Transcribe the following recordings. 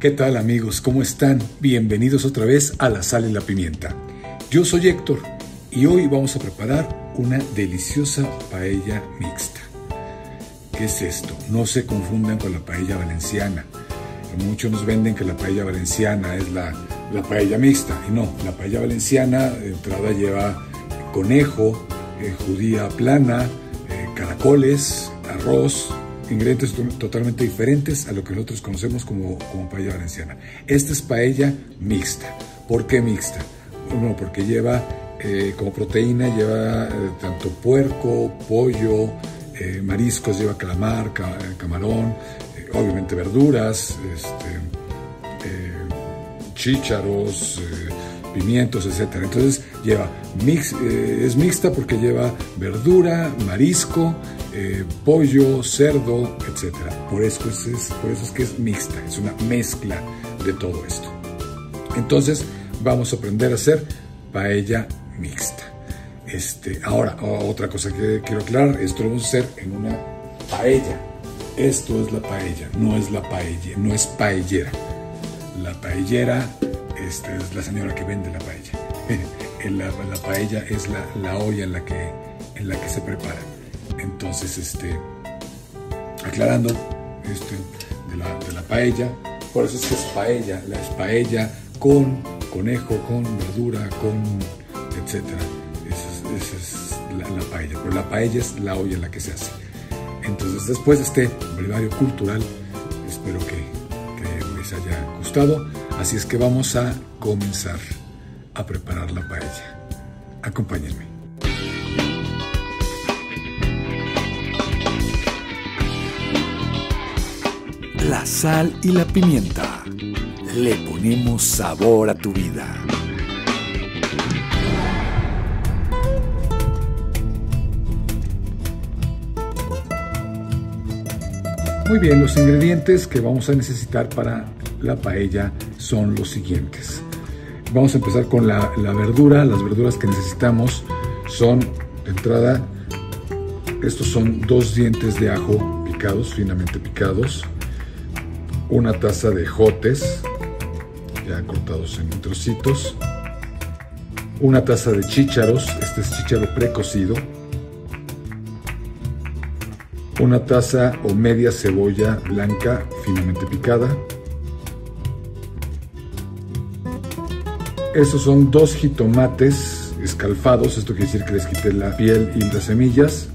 ¿Qué tal amigos? ¿Cómo están? Bienvenidos otra vez a La Sal y la Pimienta. Yo soy Héctor y hoy vamos a preparar una deliciosa paella mixta. ¿Qué es esto? No se confundan con la paella valenciana. Muchos nos venden que la paella valenciana es la, la paella mixta y no, la paella valenciana de entrada lleva conejo, eh, judía plana, eh, caracoles, arroz, ingredientes totalmente diferentes a lo que nosotros conocemos como, paella valenciana. Esta es paella mixta. ¿Por qué mixta? Bueno, porque lleva eh, como proteína, lleva eh, tanto puerco, pollo, eh, mariscos, lleva calamar, camarón, obviamente verduras, este, chícharos, pimientos, etc. Entonces lleva mix, es mixta porque lleva verdura, marisco, eh, pollo, cerdo, etc. Por eso, es, por eso es que es mixta, es una mezcla de todo esto. Entonces vamos a aprender a hacer paella mixta. Este, ahora, otra cosa que quiero aclarar, esto lo vamos a hacer en una paella. Esto es la paella, no es la paella, no es paellera. La paellera este, es la señora que vende la paella. la, la paella es la, la olla en la, que, en la que se prepara. Entonces, este, aclarando este, de, la, paella, por eso es que es paella, la es paella con conejo, con verdura, con etcétera. Esa es, la, paella, pero la paella es la olla en la que se hace. Entonces, después de este brevario cultural, espero que les haya gustado. Así es que vamos a comenzar a preparar la paella. Acompáñenme. La sal y la pimienta. Le ponemos sabor a tu vida. Muy bien, los ingredientes que vamos a necesitar para la paella son los siguientes. Vamos a empezar con la, verdura. Las verduras que necesitamos son, de entrada, estos son dos dientes de ajo picados, finamente picados, una taza de jotes, ya cortados en trocitos, una taza de chícharos, este es chícharo precocido, una taza o media cebolla blanca finamente picada, estos son dos jitomates escalfados, esto quiere decir que les quité la piel y las semillas,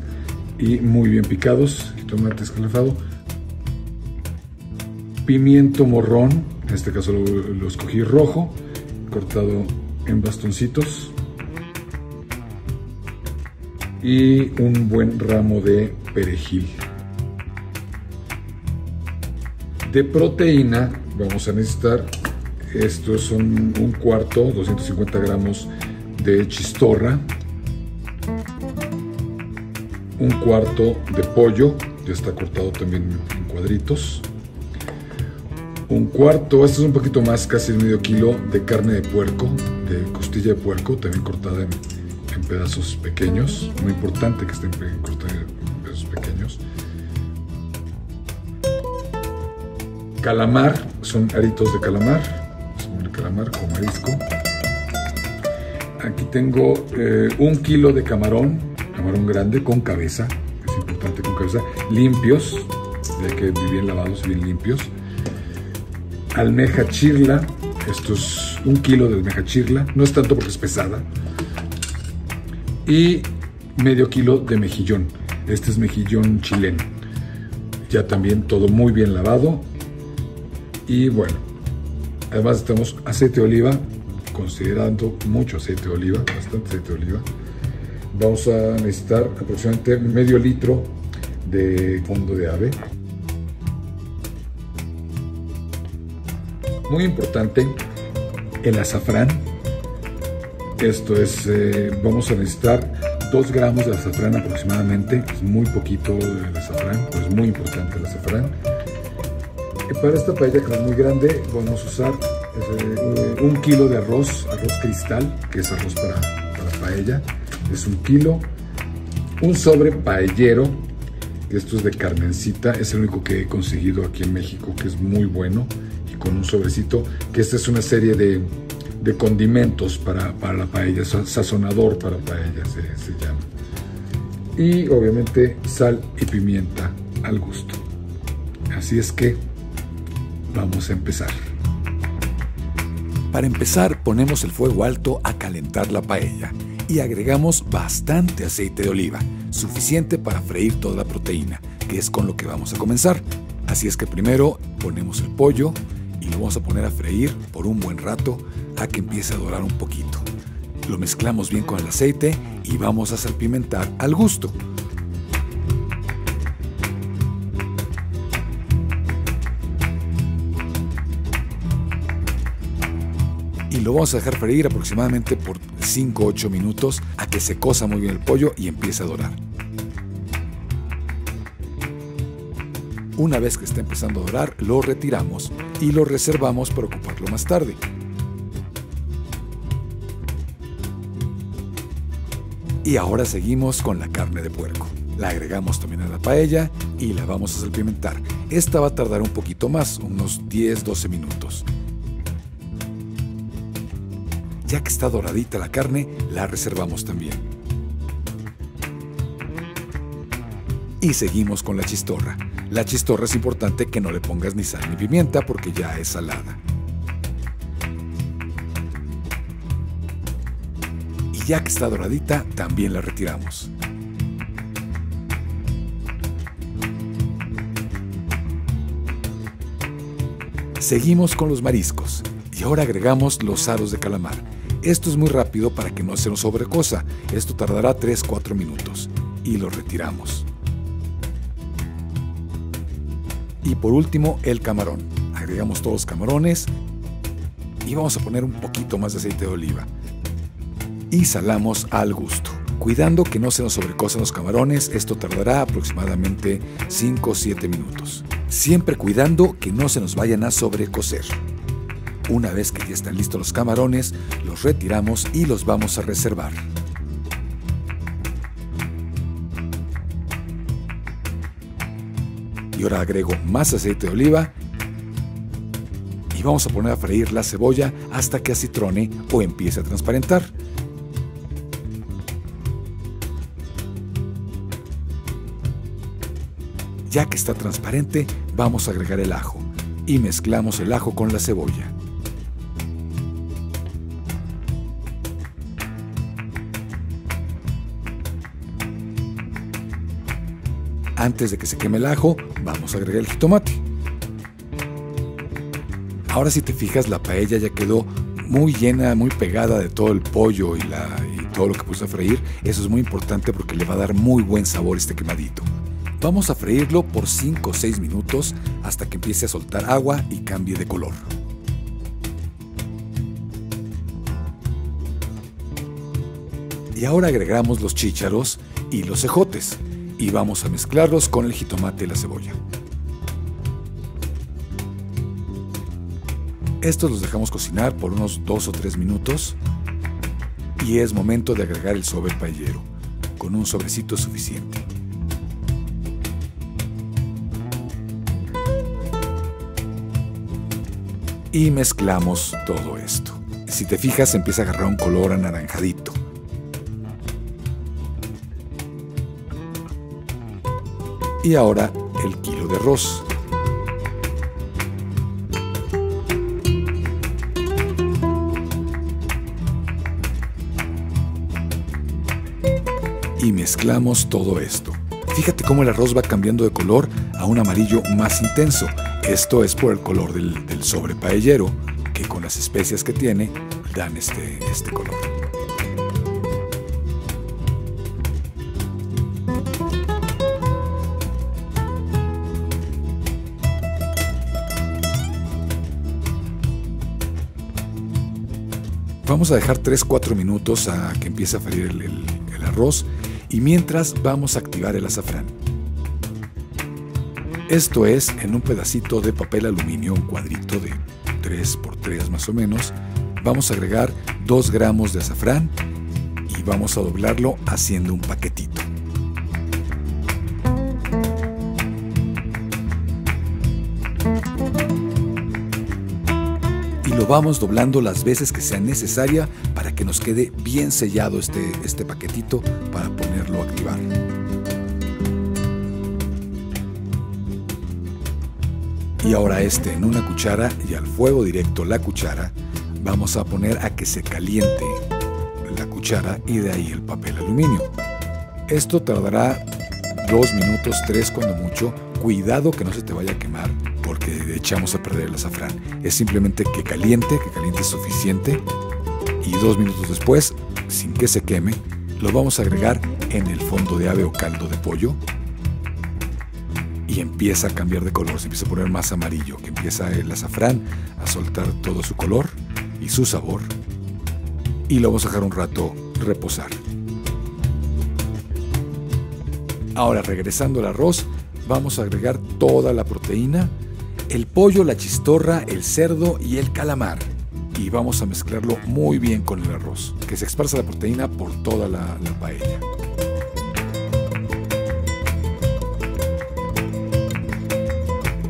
y muy bien picados, jitomate escalfado, pimiento morrón, en este caso lo, escogí rojo, cortado en bastoncitos. Y un buen ramo de perejil. De proteína vamos a necesitar, estos son un cuarto, 250 gramos de chistorra, un cuarto de pollo, ya está cortado también en cuadritos, un cuarto, esto es un poquito más, casi medio kilo de carne de puerco, de costilla de puerco, también cortada en, pedazos pequeños. Muy importante que estén cortados en pedazos pequeños. Calamar, son aritos de calamar, de calamar con marisco. Aquí tengo eh, un kilo de camarón, camarón grande con cabeza, es importante con cabeza, limpios, de que bien lavados, bien limpios almeja chirla. Esto es un kilo de almeja chirla. No es tanto porque es pesada. Y medio kilo de mejillón. Este es mejillón chileno. Ya también todo muy bien lavado. Y bueno, además tenemos aceite de oliva, considerando mucho aceite de oliva, bastante aceite de oliva. Vamos a necesitar aproximadamente medio litro de fondo de ave. Muy importante, el azafrán. Esto es, eh, vamos a necesitar 2 gramos de azafrán aproximadamente. Es muy poquito el azafrán, pero es muy importante el azafrán. Y para esta paella que es muy grande, vamos a usar eh, un kilo de arroz, arroz cristal, que es arroz para, para paella. Es un kilo. Un sobre paellero, esto es de carmencita, es el único que he conseguido aquí en México, que es muy bueno con un sobrecito, que esta es una serie de, condimentos para, la paella, sazonador para paella se llama. Y obviamente sal y pimienta al gusto. Así es que vamos a empezar. Para empezar ponemos el fuego alto a calentar la paella y agregamos bastante aceite de oliva, suficiente para freír toda la proteína, que es con lo que vamos a comenzar. Así es que primero ponemos el pollo y lo vamos a poner a freír por un buen rato a que empiece a dorar un poquito. Lo mezclamos bien con el aceite y vamos a salpimentar al gusto. y lo vamos a dejar freír aproximadamente por 5-8 minutos a que se cosa muy bien el pollo y empiece a dorar. Una vez que está empezando a dorar, lo retiramos y lo reservamos para ocuparlo más tarde. Y ahora seguimos con la carne de puerco. La agregamos también a la paella y la vamos a salpimentar. Esta va a tardar un poquito más, unos 10-12 minutos. Ya que está doradita la carne, la reservamos también. Y seguimos con la chistorra. La chistorra es importante que no le pongas ni sal ni pimienta porque ya es salada. Y ya que está doradita, también la retiramos. Seguimos con los mariscos y ahora agregamos los aros de calamar. Esto es muy rápido para que no se nos sobrecosa. Esto tardará 3-4 minutos y lo retiramos. Y por último, el camarón. Agregamos todos los camarones y vamos a poner un poquito más de aceite de oliva. Y salamos al gusto. Cuidando que no se nos sobrecosen los camarones, esto tardará aproximadamente 5-7 minutos. Siempre cuidando que no se nos vayan a sobrecocer. Una vez que ya están listos los camarones, los retiramos y los vamos a reservar. Y ahora agrego más aceite de oliva y vamos a poner a freír la cebolla hasta que acitrone o empiece a transparentar. Ya que está transparente, vamos a agregar el ajo y mezclamos el ajo con la cebolla. Antes de que se queme el ajo, vamos a agregar el jitomate. Ahora si te fijas, la paella ya quedó muy llena, muy pegada de todo el pollo y, todo lo que puse a freír. Eso es muy importante porque le va a dar muy buen sabor este quemadito. Vamos a freírlo por 5 o 6 minutos hasta que empiece a soltar agua y cambie de color. Y ahora agregamos los chícharos y los ejotes y vamos a mezclarlos con el jitomate y la cebolla. Estos los dejamos cocinar por unos 2 o 3 minutos y es momento de agregar el sobre paellero, con un sobrecito suficiente. Y mezclamos todo esto. Si te fijas empieza a agarrar un color anaranjadito. Y ahora el kilo de arroz. Y mezclamos todo esto. Fíjate cómo el arroz va cambiando de color a un amarillo más intenso. Esto es por el color del, del sobre paellero, que con las especias que tiene dan este, este color. Vamos a dejar 3-4 minutos a que empiece a freír el, arroz y mientras vamos a activar el azafrán. Esto es en un pedacito de papel aluminio, un cuadrito de 3 por 3 más o menos. Vamos a agregar 2 gramos de azafrán y vamos a doblarlo haciendo un paquetito. Vamos doblando las veces que sea necesaria para que nos quede bien sellado este, este paquetito para ponerlo a activar. Y ahora este en una cuchara y al fuego directo la cuchara vamos a poner a que se caliente la cuchara y de ahí el papel aluminio. Esto tardará dos minutos, tres cuando mucho. Cuidado que no se te vaya a quemar porque echamos a perder el azafrán. Es simplemente que caliente, que caliente suficiente y dos minutos después, sin que se queme, lo vamos a agregar en el fondo de ave o caldo de pollo y empieza a cambiar de color, se empieza a poner más amarillo, que empieza el azafrán a soltar todo su color y su sabor y lo vamos a dejar un rato reposar. Ahora regresando al arroz, vamos a agregar toda la proteína, el pollo, la chistorra, el cerdo y el calamar. Y vamos a mezclarlo muy bien con el arroz, que se esparza la proteína por toda la, la paella.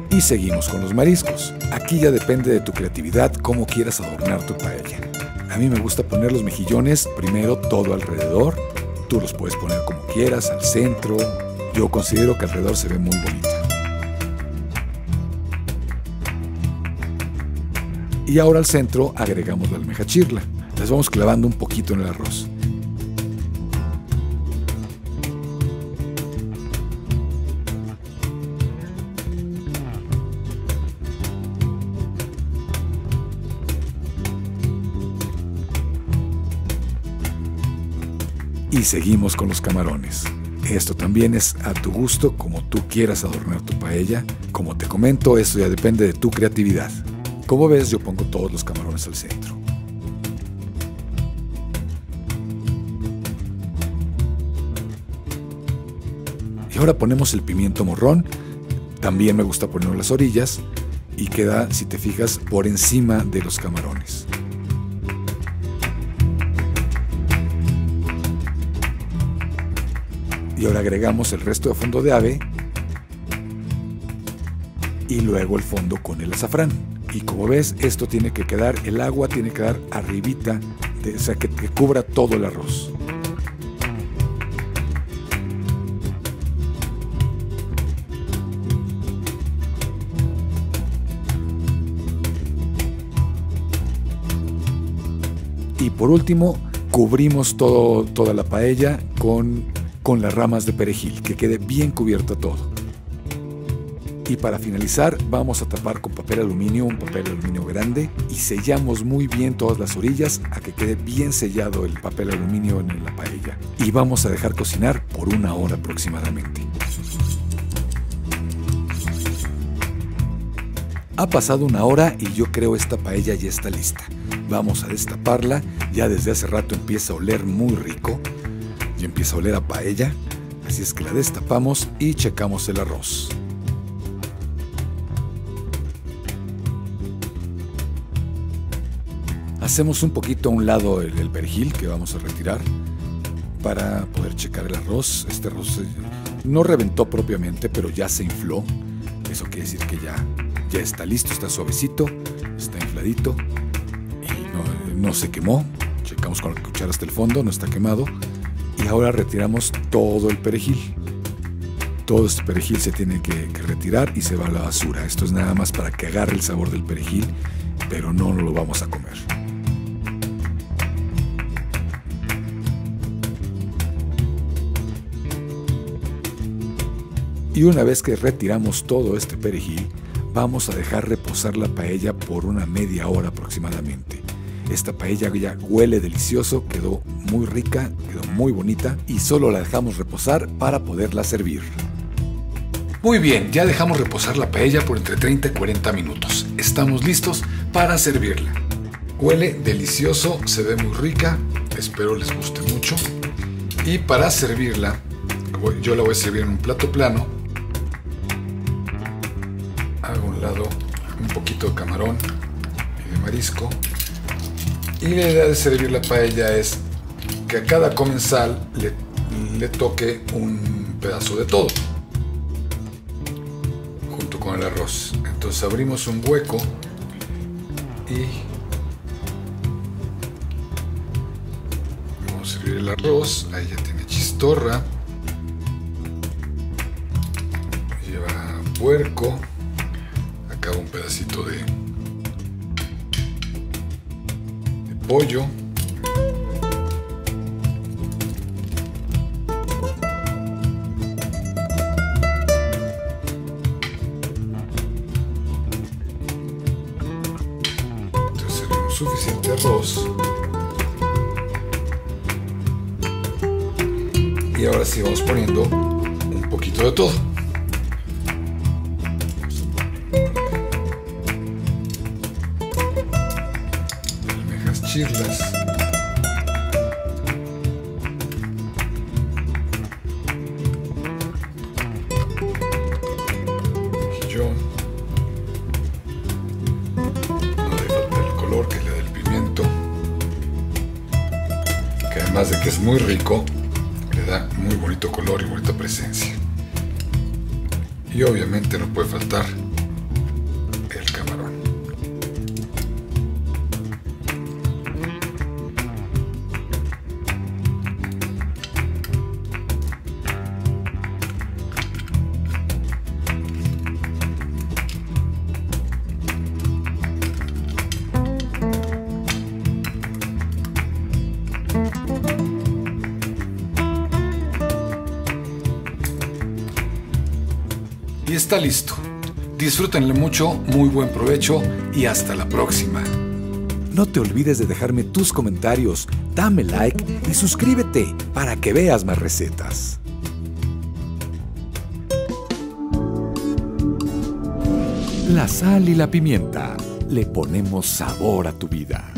Y seguimos con los mariscos. Aquí ya depende de tu creatividad cómo quieras adornar tu paella. A mí me gusta poner los mejillones primero todo alrededor. Tú los puedes poner como quieras, al centro. Yo considero que alrededor se ve muy bonita. Y ahora al centro agregamos la almeja chirla. Las vamos clavando un poquito en el arroz. Y seguimos con los camarones. Esto también es a tu gusto, como tú quieras adornar tu paella. Como te comento, esto ya depende de tu creatividad. Como ves, yo pongo todos los camarones al centro. Y ahora ponemos el pimiento morrón. También me gusta ponerlo en las orillas y queda, si te fijas, por encima de los camarones. y ahora agregamos el resto de fondo de ave y luego el fondo con el azafrán. Y como ves, esto tiene que quedar, el agua tiene que quedar arribita, o sea, que, cubra todo el arroz. Y por último, cubrimos todo, toda la paella con con las ramas de perejil, que quede bien cubierto todo. Y para finalizar vamos a tapar con papel aluminio, un papel aluminio grande y sellamos muy bien todas las orillas a que quede bien sellado el papel aluminio en la paella. Y vamos a dejar cocinar por una hora aproximadamente. Ha pasado una hora y yo creo esta paella ya está lista. Vamos a destaparla, ya desde hace rato empieza a oler muy rico empieza a oler a paella, así es que la destapamos y checamos el arroz. Hacemos un poquito a un lado el, perejil que vamos a retirar para poder checar el arroz. Este arroz no reventó propiamente, pero ya se infló. Eso quiere decir que ya, ya está listo, está suavecito, está infladito y no, no se quemó. Checamos con la cuchara hasta el fondo, no está quemado. Y ahora retiramos todo el perejil. Todo este perejil se tiene que, retirar y se va a la basura. Esto es nada más para que agarre el sabor del perejil, pero no lo vamos a comer. Y una vez que retiramos todo este perejil, vamos a dejar reposar la paella por una media hora aproximadamente. Esta paella ya huele delicioso, quedó muy rica, quedó muy bonita y solo la dejamos reposar para poderla servir. Muy bien, ya dejamos reposar la paella por entre 30 y 40 minutos. Estamos listos para servirla. Huele delicioso, se ve muy rica, espero les guste mucho. Y para servirla, yo la voy a servir en un plato plano. Lado un poquito de camarón y de marisco. Y la idea de servir la paella es que a cada comensal le, toque un pedazo de todo, junto con el arroz. Entonces abrimos un hueco Y vamos a servir el arroz. Ahí ya tiene chistorra. Lleva puerco. Acá un pedacito de, de pollo. suficiente arroz. Y ahora sí vamos poniendo un poquito de todo. Almejas chirlas. además de que es muy rico, le da muy bonito color y bonita presencia. Y obviamente no puede faltar Está listo. Disfrútenle mucho, muy buen provecho y hasta la próxima. No te olvides de dejarme tus comentarios, dame like y suscríbete para que veas más recetas. La sal y la pimienta le ponemos sabor a tu vida.